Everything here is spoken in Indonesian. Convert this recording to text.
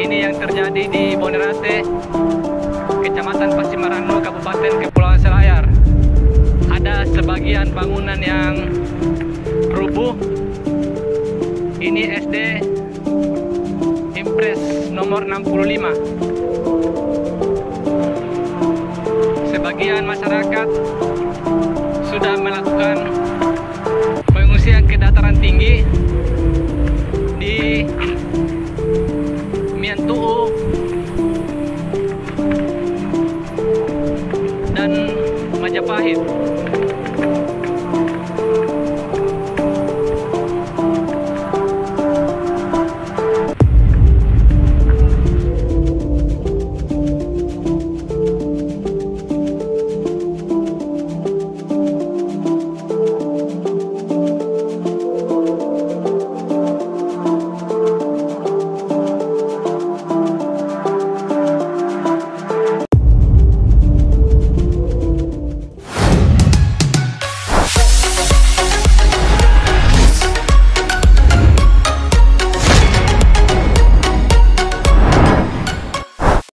ini yang terjadi di Bonerate, Kecamatan Pasimarano, Kabupaten Kepulauan Selayar. Ada sebagian bangunan yang rubuh. Ini SD Impres nomor 65. Sebagian masyarakat sudah melakukan pengungsian ke dataran tinggi you.